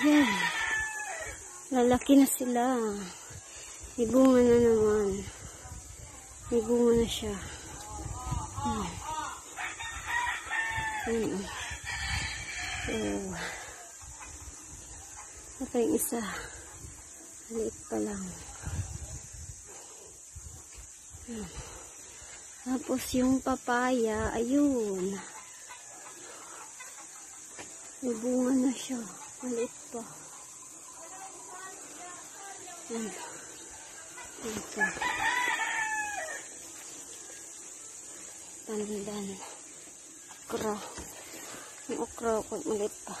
Yan. Lalaki na sila. May bunga na naman. May na siya. Hmm. Hmm. So, ito yung isa. Maliit pa lang. Hmm. Tapos yung papaya, ayun. May bunga na siya. Maliit pa. Yan. Ito. Pandan. Okra. Yung okra ko maliit pa.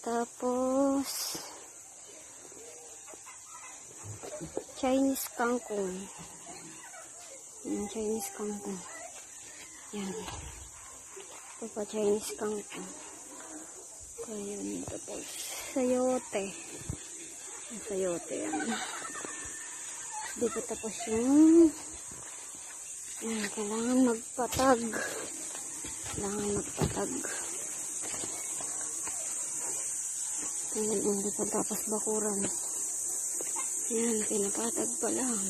Tapos, Chinese kangkong. Yung Chinese kangkong. Yan. Ito pa Chinese kangkong. Kaya yun. Tapos, sayote. Yung sayote yan. Di pa tapos yung yan, kailangan magpatag. Kailangan magpatag. Ayan, hindi pa tapos bakuran. Yan, pinapatag pa lang.